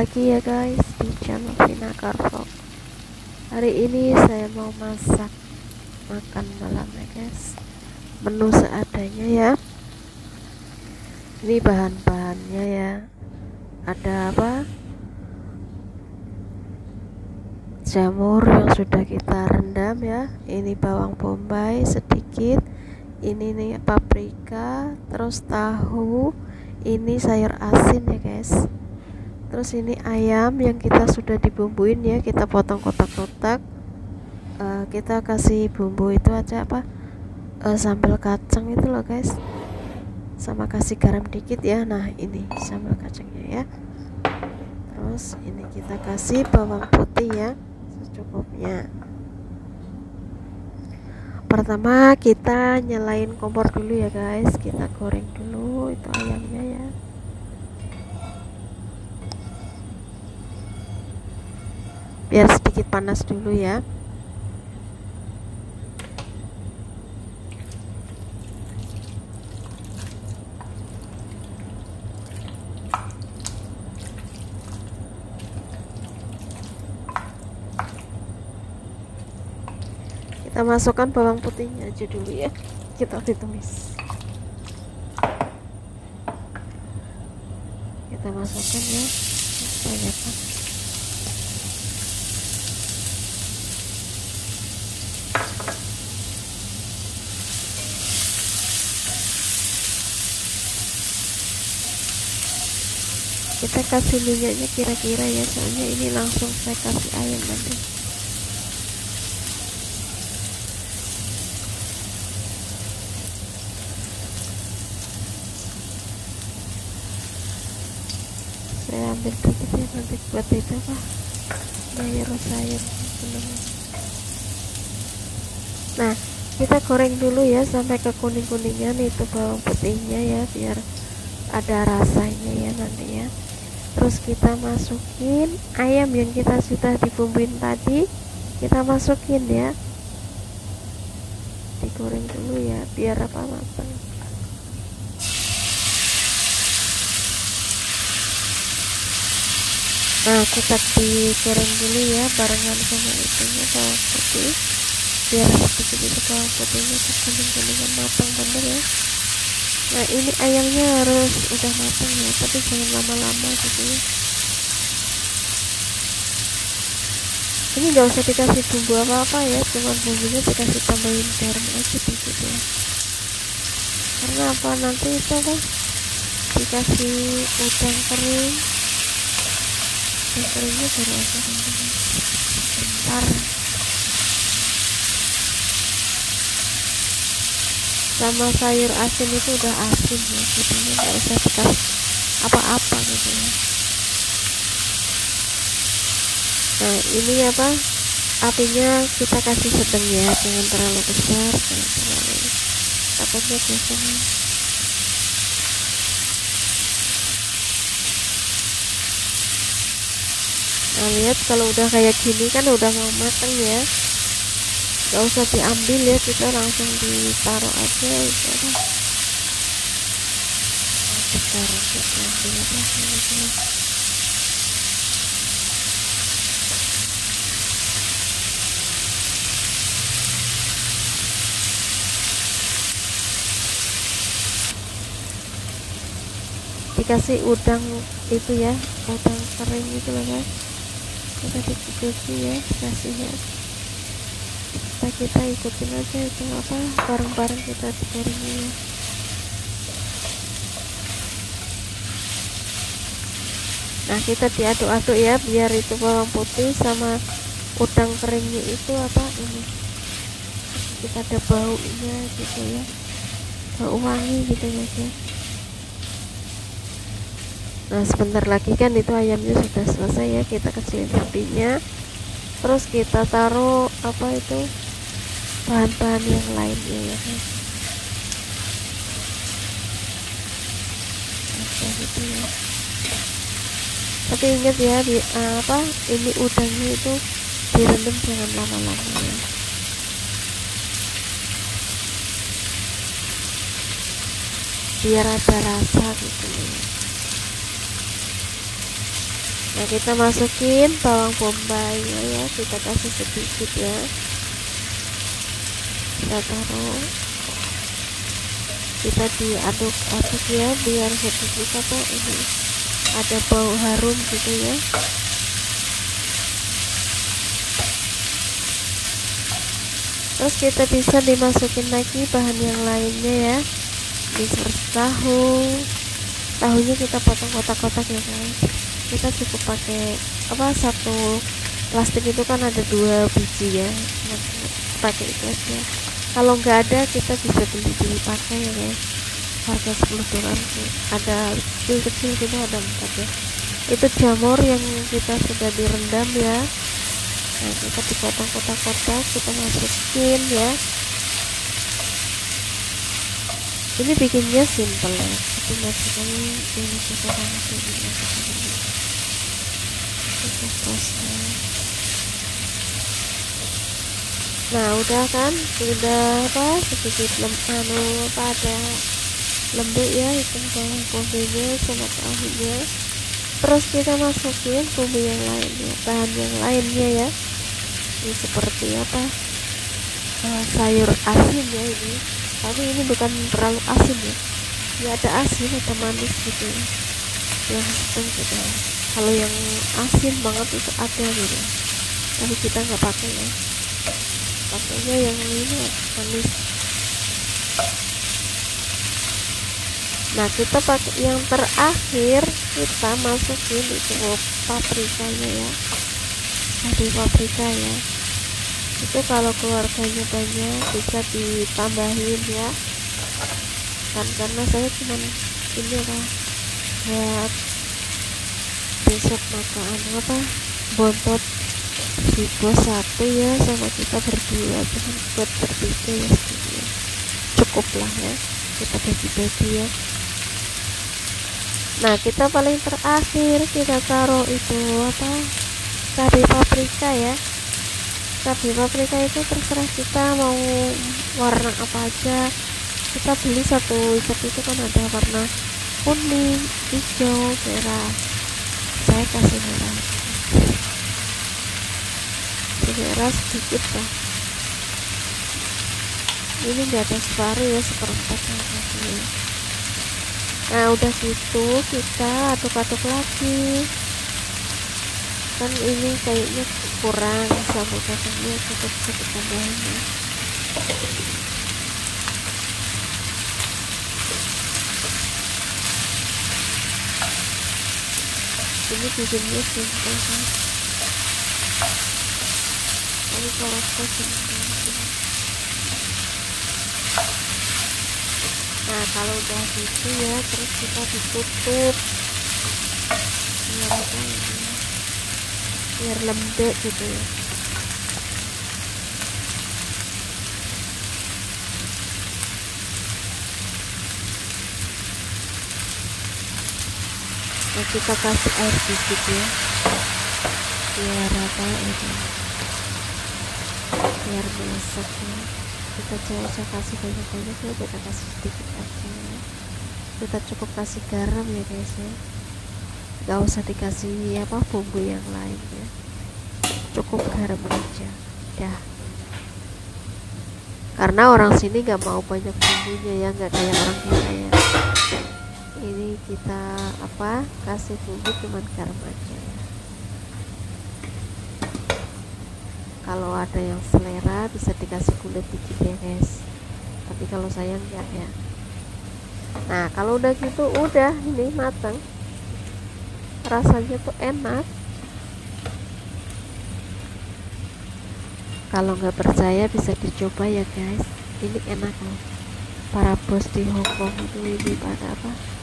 lagi ya guys di channel Vina Carvlog Hari ini saya mau masak makan malam ya guys. Menu seadanya ya. Ini bahan-bahannya ya. Ada apa? Jamur yang sudah kita rendam ya. Ini bawang bombay sedikit. Ini nih paprika Terus tahu. Ini sayur asin ya guys terus ini ayam yang kita sudah dibumbuin ya kita potong kotak-kotak. Uh, kita kasih bumbu itu aja apa? Uh, sambal kacang itu loh guys. Sama kasih garam dikit ya. Nah ini sambal kacangnya ya. Terus ini kita kasih bawang putih ya secukupnya. Pertama kita nyalain kompor dulu ya guys. Kita goreng dulu itu ayamnya ya biar sedikit panas dulu ya. Kita masukkan bawang putihnya aja dulu ya. Kita ditumis. Kita masukkan ya. Banyak kita kasih minyaknya kira-kira ya soalnya ini langsung saya kasih ayam nanti. Saya ambil dikit ya nanti buat itu apa sayur-sayur nah kita goreng dulu ya sampai ke kuning-kuningan itu bawang putihnya ya biar ada rasanya ya nanti ya terus kita masukin ayam yang kita sudah dibumbuin tadi. Kita masukin ya. Digoreng dulu ya biar apa matang nah kita digoreng dulu ya barengan sama itunya bawang putih. Biar sedikit itu bawang putihnya kuning kuningan matang bener ya nah ini ayamnya harus udah matang ya tapi jangan lama-lama gitu ya. Ini nggak usah dikasih bumbu apa-apa ya cuma bumbunya dikasih tambahin garam aja dikit ya. Karena apa? Nanti itu kan dikasih udang kering. Keringnya baru aja. Sebentar sama sayur asin itu udah asin ya jadinya nggak usah dikasih apa-apa gitu ya. Nah ini apa apinya kita kasih sedang ya jangan terlalu besar jangan terlalu takutnya gosong nah lihat kalau udah kayak gini kan udah mau mateng ya gak usah diambil ya kita langsung ditaruh aja diambil aja dikasih udang itu ya udang kering itu loh guys kita dikasih ya kasihnya kita kita ikutin aja itu apa bareng-bareng kita digoreng ya nah kita diaduk-aduk ya biar itu bawang putih sama udang keringnya itu apa ini. Kita ada baunya gitu ya. Bau wangi gitu ya. Guys nah sebentar lagi kan itu ayamnya sudah selesai ya kita kecilin apinya terus kita taruh apa itu bahan-bahan yang lainnya ya gitu ya. Tapi ingat ya di, apa ini udangnya itu direndam jangan lama-lama ya. Biar ada rasa gitu ya nah kita masukin bawang bombay ya kita kasih sedikit ya. Kita taruh. Kita diaduk-aduk ya biar sedikit apa ini ada bau harum gitu ya. Terus kita bisa dimasukin lagi bahan yang lainnya ya. Seperti tahu. Tahunya kita potong kotak-kotak ya guys kita cukup pakai apa satu plastik itu kan ada dua biji ya. Pakai itu aja. Kalau nggak ada kita bisa beli beli pakai ya guys. Harga 10 dolar. Ada kecil-kecil gitu ada empat ya. Itu jamur yang kita sudah direndam ya. Nah kita dipotong kotak-kotak kita masukin ya. Ini bikinnya simple. Ya tapi masukkan ini kita masukin nah udah kan? Sudah apa? Sedikit lem anu apa ada lembut ya itu bawang bombenya sama tahunya terus kita masukin bumbu yang lainnya bahan yang lainnya ya. Ini seperti apa? Uh, sayur asin ya ini. Tapi ini bukan terlalu asin ya. Ya ada asin ada manis gitu. Ya yang sedang gitu. Kalau yang asin banget itu ada gitu. Tapi kita nggak pakai ya. Pakainya yang ini manis. Nah kita pakai yang terakhir kita masukin itu paprikanya ya. Cabai paprika ya. Itu kalau keluarganya banyak bisa ditambahin ya. Kan karena saya cuma ini apa buat besok makan apa bontot si bos satu ya sama kita berdua cuma buat bertiga ya segini cukup lah ya kita bagi-bagi ya. Nah kita paling terakhir kita taruh itu apa cabai paprika ya. Cabai paprika itu terserah kita mau warna apa aja. Kita beli satu ikat itu kan ada warna kuning hijau merah saya kasih merah merah sedikit lah ini enggak ada separuh ya seperempat lagi nah udah gitu kita aduk-aduk lagi. Kan ini kayaknya kurang sambal kacangnya kita bisa tambahin ini bikinnya simpel kan ini karakter simpel nah kalau udah gitu ya terus kita ditutup. Biar apa ini biar lembek gitu ya nah kita kasih air sedikit ya. Biar apa itu biar masak ya. Kita coba kasih banyak-banyak ya kita kasih sedikit aja. Ya kita cukup kasih garam ya guys ya. Gak usah dikasih apa bumbu yang lain ya. Cukup garam aja. Dah. Karena orang sini gak mau banyak bumbunya ya nggak kayak orang kita ya ini kita apa kasih bumbu cuman garam aja kalau ada yang selera bisa dikasih kulit ya guys tapi kalau saya enggak ya. Nah kalau udah gitu udah ini matang. Rasanya tuh enak. Kalau nggak percaya bisa dicoba ya guys. Ini enak loh. Para bos di Hongkong itu ini pada apa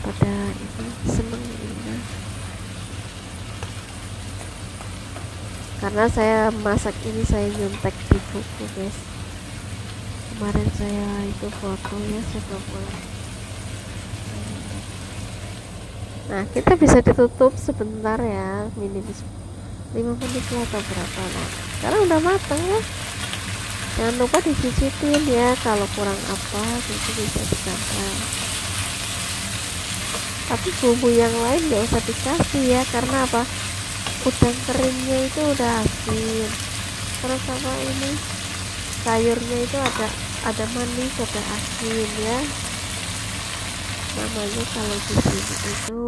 pada ini seneng ini karena saya masak ini saya nyontek di buku guys. Kemarin saya itu foto ya sebelum pulang. Nah kita bisa ditutup sebentar ya minimal 5 menit lah atau berapa lah. Sekarang udah matang ya. Jangan lupa dicicipin ya kalau kurang apa itu bisa ditambah tapi bumbu yang lain nggak usah dikasih ya karena apa? Udang keringnya itu udah asin. Terus apa ini? Sayurnya itu ada ada manis ada asin ya. Namanya kalau di sini itu